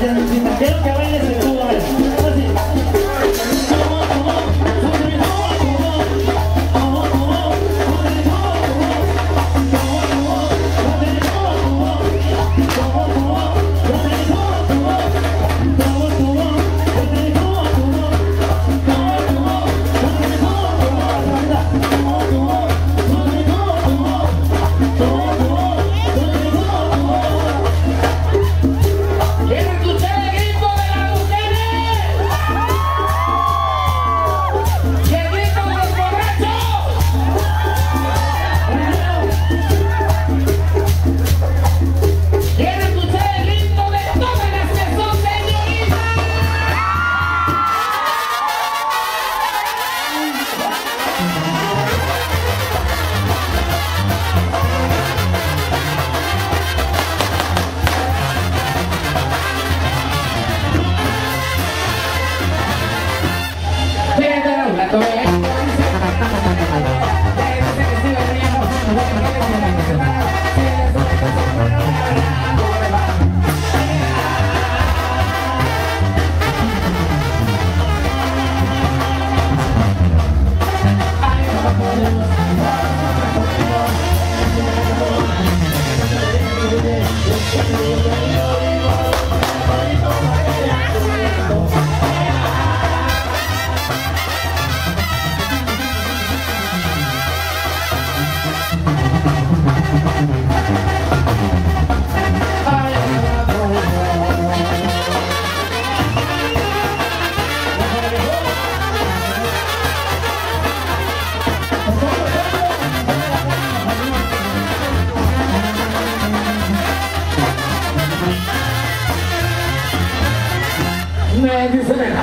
Quiero que bailes el tubo,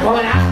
Hola.